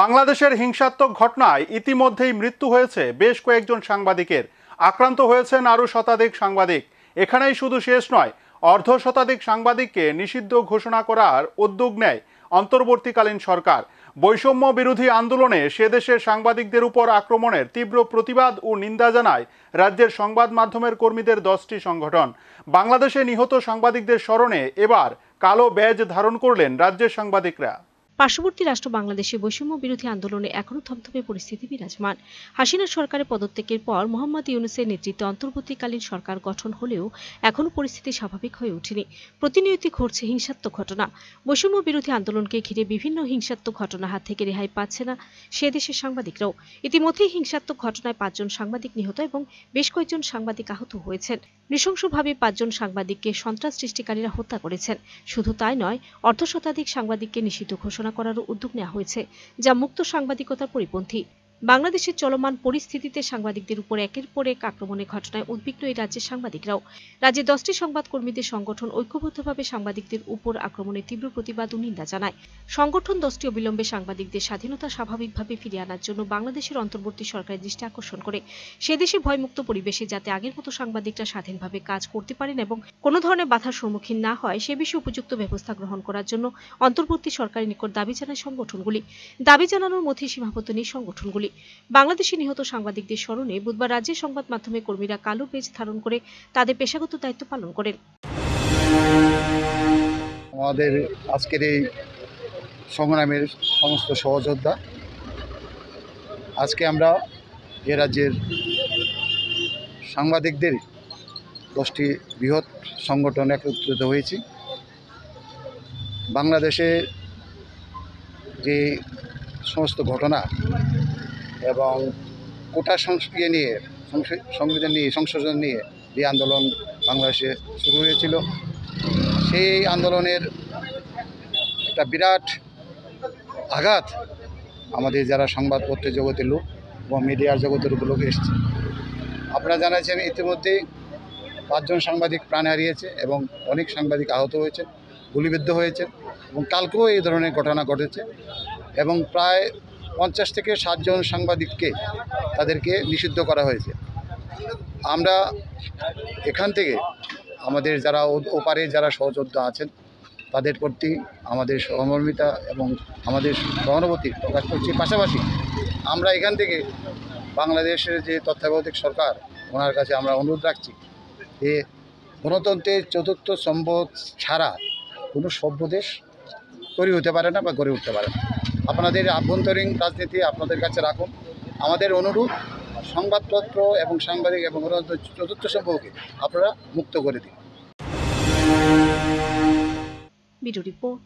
বাংলাদেশের হিংসাত্মক ঘটনায় ইতিমধ্যেই মৃত্যু হয়েছে বেশ কয়েকজন সাংবাদিকের। আক্রান্ত হয়েছেন আরও শতাধিক সাংবাদিক। এখানেই শুধু শেষ নয়, অর্ধ শতাধিক সাংবাদিককে নিষিদ্ধ ঘোষণা করার উদ্যোগ নেয় অন্তর্বর্তীকালীন সরকার। বৈষম্য বিরোধী আন্দোলনে সে দেশের সাংবাদিকদের উপর আক্রমণের তীব্র প্রতিবাদ ও নিন্দা জানায় রাজ্যের সংবাদ মাধ্যমের কর্মীদের দশটি সংগঠন। বাংলাদেশে নিহত সাংবাদিকদের স্মরণে এবার কালো ব্যাজ ধারণ করলেন রাজ্যের সাংবাদিকরা। পার্শ্ববর্তী রাষ্ট্র বাংলাদেশে বৈষম্য বিরোধী আন্দোলনে এখনও থমথমে পরিস্থিতি বিরাজমান। হাসিনা সরকারের পদত্যাগের পর মোহাম্মদ ইউনুসের নেতৃত্বে অন্তর্বর্তীকালীন সরকার গঠন হলেও এখনও পরিস্থিতি স্বাভাবিক হয়ে ওঠেনি। প্রতিনিয়তই ঘটছে হিংসাত্মক ঘটনা। বৈষম্য বিরোধী আন্দোলনকে ঘিরে বিভিন্ন হিংসাত্মক ঘটনা হাত থেকে রেহাই পাচ্ছে না সে দেশের সাংবাদিকরাও। ইতিমধ্যেই হিংসাত্মক ঘটনায় পাঁচজন সাংবাদিক নিহত এবং বেশ কয়েকজন সাংবাদিক আহত হয়েছেন। নৃশংসভাবে পাঁচজন সাংবাদিককে সন্ত্রাস সৃষ্টিকারীরা হত্যা করেছেন। শুধু তাই নয়, অর্ধ শতাধিক সাংবাদিককে নিষিদ্ধ ঘোষণা করারও উদ্যোগ নেওয়া হয়েছে যা মুক্ত সাংবাদিকতার পরিপন্থী। বাংলাদেশের চলমান পরিস্থিতিতে সাংবাদিকদের উপর একের পর এক আক্রমণের ঘটনায় উদ্বিগ্ন এই রাজ্যের সাংবাদিকরাও। রাজ্যে দশটি সংবাদ কর্মীদের সংগঠন ঐক্যবদ্ধভাবে সাংবাদিকদের উপর আক্রমণের তীব্র প্রতিবাদ ও নিন্দা জানায়। সংগঠন দশটি অবিলম্বে সাংবাদিকদের স্বাধীনতা স্বাভাবিকভাবে ফিরিয়ে আনার জন্য বাংলাদেশের অন্তর্বর্তী সরকারের দৃষ্টি আকর্ষণ করে। সে দেশে ভয়মুক্ত পরিবেশে যাতে আগের মতো সাংবাদিকরা স্বাধীনভাবে কাজ করতে পারেন এবং কোনো ধরনের বাধার সম্মুখীন না হয়, সে বিষয়ে উপযুক্ত ব্যবস্থা গ্রহণ করার জন্য অন্তর্বর্তী সরকারের নিকট দাবি জানায় সংগঠনগুলি। দাবি জানানোর মধ্যে সীমাবদ্ধ নেই সংগঠনগুলি। বাংলাদেশে নিহত সাংবাদিকদের স্মরণে বুধবার রাজ্যের সংবাদ মাধ্যমে কর্মীরা কালো পেজ ধারণ করে তাদের পেশাগত দায়িত্ব পালন করেন। আমাদের আজকের এই সংগ্রামের সমস্ত সহযোদ্ধা, আজকে আমরা এ রাজ্যের সাংবাদিকদের দশটি বৃহৎ সংগঠন একত্রিত হয়েছি। বাংলাদেশে যে সমস্ত ঘটনা এবং কোটা সংস্কৃতি নিয়ে সংবিধান নিয়ে, সংশোধন নিয়ে যে আন্দোলন বাংলাদেশে শুরু হয়েছিল, সেই আন্দোলনের একটা বিরাট আঘাত আমাদের যারা সংবাদপত্রের জগতের লোক এবং মিডিয়ার জগতের উপর লোক এসছে। আপনারা জানাচ্ছেন ইতিমধ্যেই পাঁচজন সাংবাদিক প্রাণ হারিয়েছে এবং অনেক সাংবাদিক আহত হয়েছে, গুলিবিদ্ধ হয়েছে এবং কালকেও এই ধরনের ঘটনা ঘটেছে এবং প্রায় পঞ্চাশ থেকে ষাটজন সাংবাদিককে তাদেরকে নিষিদ্ধ করা হয়েছে। আমরা এখান থেকে আমাদের যারা ওপারে যারা সহযোদ্ধা আছেন, তাদের প্রতি আমাদের সহমর্মিতা এবং আমাদের সহানুভূতি প্রকাশ করছি। পাশাপাশি আমরা এখান থেকে বাংলাদেশের যে তত্ত্বাবধায়ক সরকার, ওনার কাছে আমরা অনুরোধ রাখছি যে গণতন্ত্রের চতুর্থ সম্ভব ছাড়া কোনো সভ্য দেশ তৈরি হতে পারে না বা গড়ে উঠতে পারে না। আপনাদের আভ্যন্তরীণ রাজনীতি আপনাদের কাছে রাখুন। আমাদের অনুরোধ, সংবাদপত্র এবং সাংবাদিক এবং চতুর্থ সম্পর্কে আপনারা মুক্ত করে দিন। রিপোর্ট